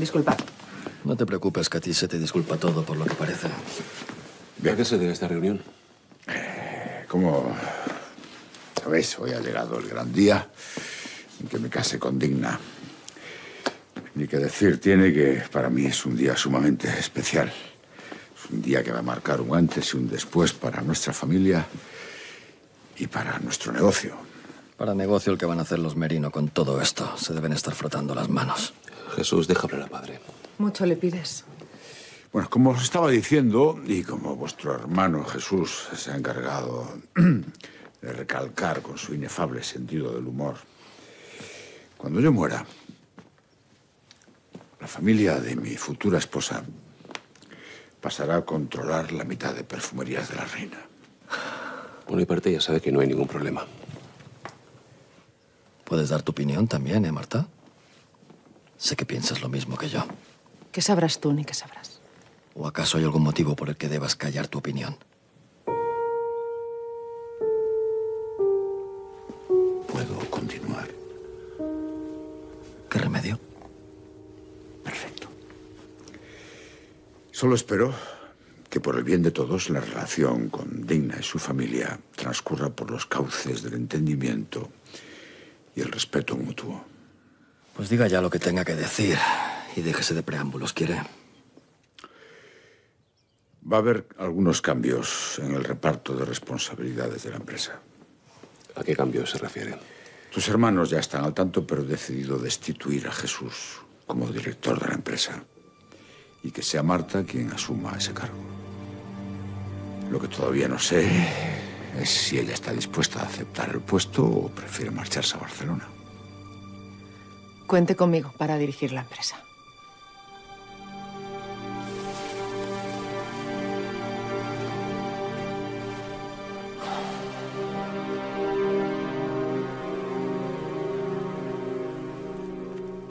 Disculpad. No te preocupes, que a ti se te disculpa todo por lo que parece. ¿A qué se debe esta reunión? Como sabéis, hoy ha llegado el gran día en que me case con Digna. Ni que decir tiene que para mí es un día sumamente especial. Es un día que va a marcar un antes y un después para nuestra familia y para nuestro negocio. Para negocio el que van a hacer los Merino con todo esto. Se deben estar frotando las manos. Jesús, deja hablar al padre. Mucho le pides. Bueno, como os estaba diciendo, y como vuestro hermano Jesús se ha encargado de recalcar con su inefable sentido del humor, cuando yo muera, la familia de mi futura esposa pasará a controlar la mitad de perfumerías de la reina. Por mi parte ya sabe que no hay ningún problema. Puedes dar tu opinión también, ¿eh, Marta? Sé que piensas lo mismo que yo. ¿Qué sabrás tú ni qué sabrás? ¿O acaso hay algún motivo por el que debas callar tu opinión? Puedo continuar. ¿Qué remedio? Perfecto. Solo espero que por el bien de todos la relación con Digna y su familia transcurra por los cauces del entendimiento y el respeto mutuo. Pues diga ya lo que tenga que decir y déjese de preámbulos, ¿quiere? Va a haber algunos cambios en el reparto de responsabilidades de la empresa. ¿A qué cambios se refieren? Tus hermanos ya están al tanto, pero he decidido destituir a Jesús como director de la empresa y que sea Marta quien asuma ese cargo. Lo que todavía no sé es si ella está dispuesta a aceptar el puesto o prefiere marcharse a Barcelona. Cuente conmigo para dirigir la empresa.